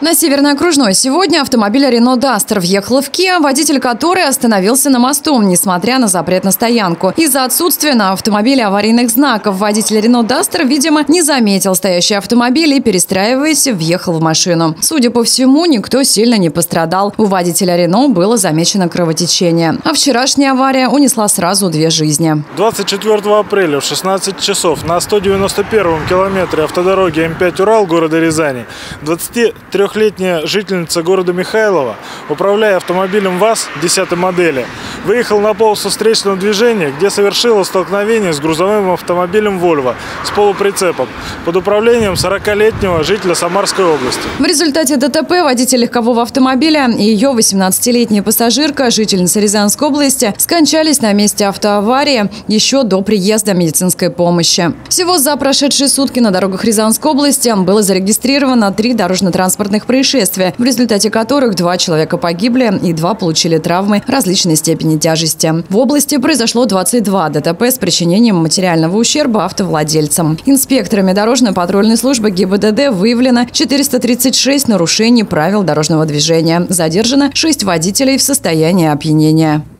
На Северной окружной сегодня автомобиль Рено Дастер въехал в Киа, водитель которой остановился на мосту, несмотря на запрет на стоянку. Из-за отсутствия на автомобиле аварийных знаков водитель Рено Дастер, видимо, не заметил стоящий автомобиль и, перестраиваясь, въехал в машину. Судя по всему, никто сильно не пострадал. У водителя Рено было замечено кровотечение. А вчерашняя авария унесла сразу две жизни. 24 апреля в 16 часов на 191 километре автодороги М5 Урал города Рязани 23 43-летняя жительница города Михайлова, управляя автомобилем ВАЗ 10 модели, выехала на полосу встречного движения, где совершила столкновение с грузовым автомобилем «Вольво» с полуприцепом под управлением 40-летнего жителя Самарской области. В результате ДТП водитель легкового автомобиля и ее 18-летняя пассажирка, жительница Рязанской области, скончались на месте автоаварии еще до приезда медицинской помощи. Всего за прошедшие сутки на дорогах Рязанской области было зарегистрировано три дорожно-транспортных происшествия, в результате которых два человека погибли и два получили травмы различной степени тяжести. В области произошло 22 ДТП с причинением материального ущерба автовладельцам. Инспекторами дорожно-патрульной службы ГИБДД выявлено 436 нарушений правил дорожного движения. Задержано 6 водителей в состоянии опьянения.